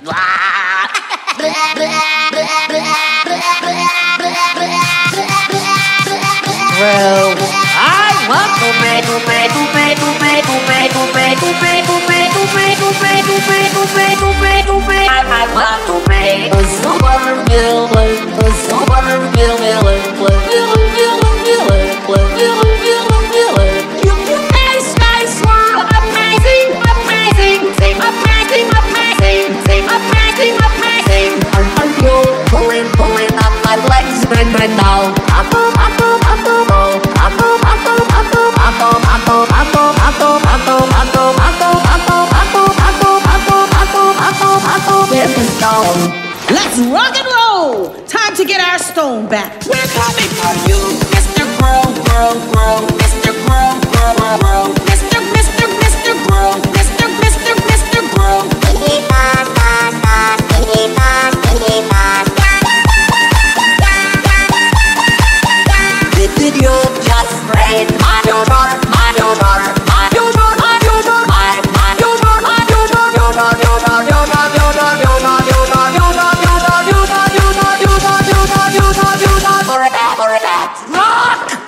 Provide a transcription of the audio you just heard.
Bro, I want to make to make to make to Let's rock and roll! Time to get our stone back. We're coming for you, Mr. Gru, Rock!